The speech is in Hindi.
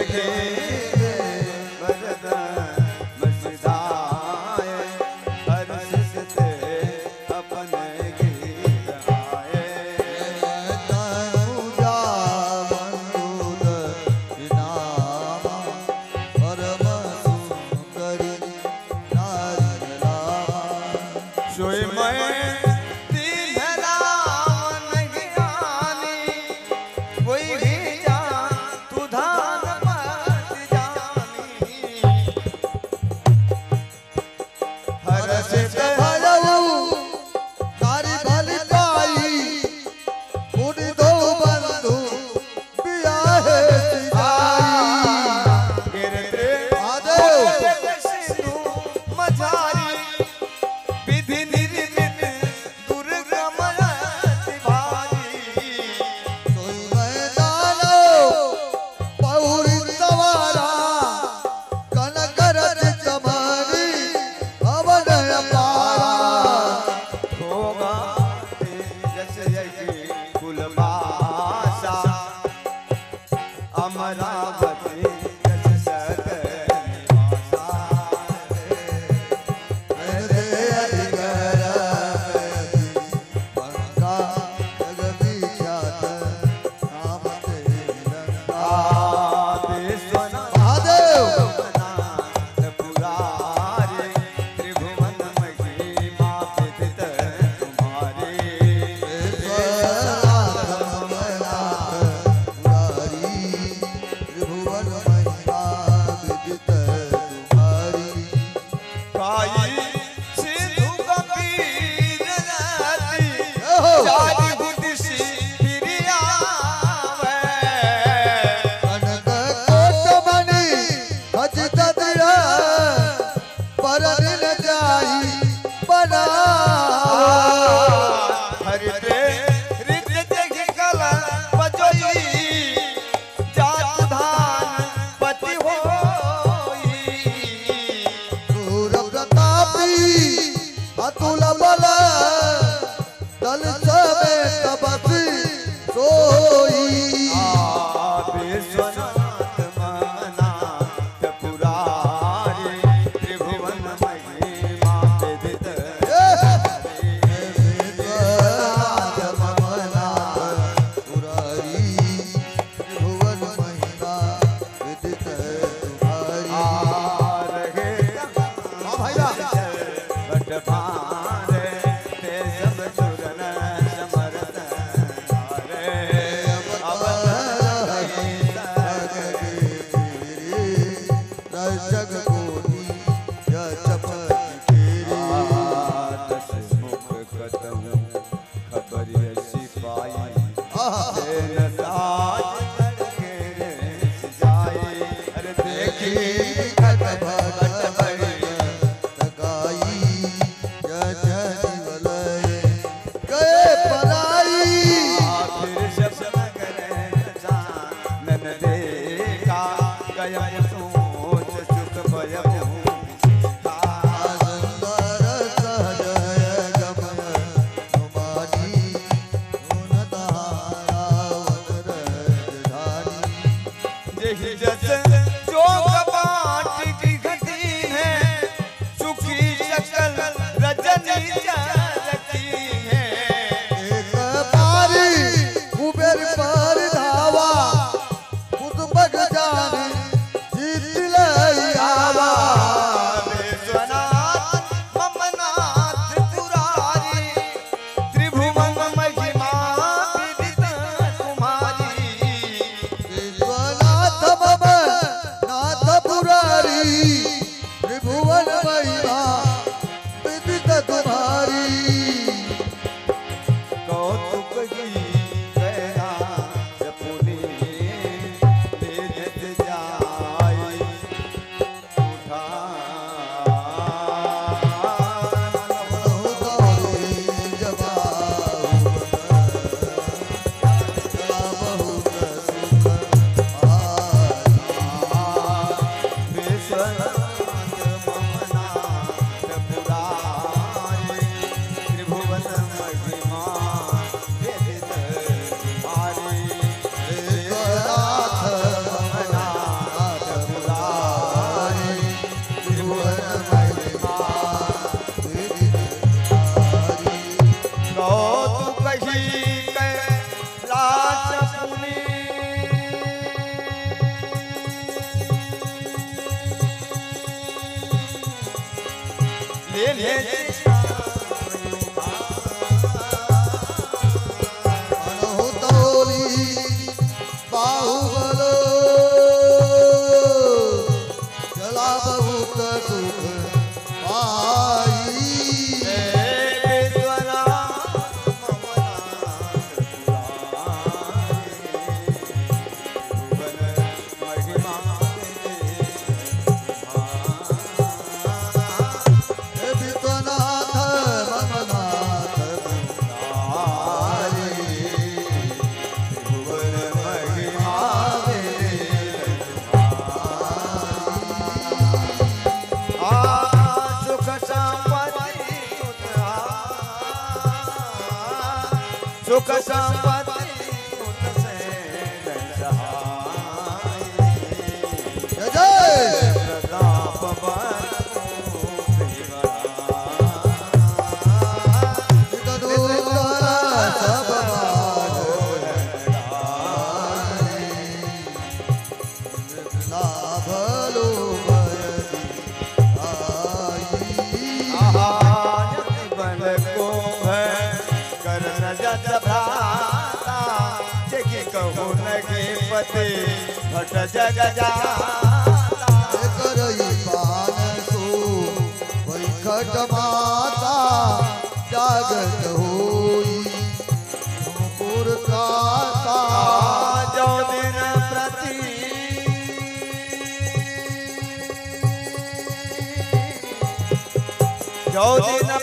again. गया Mumbai. Yeah, yeah. भगवते भट जग जा। खट माता जागत होई। पुरकाता जो दिन प्रति। जो दिन